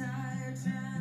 tired trying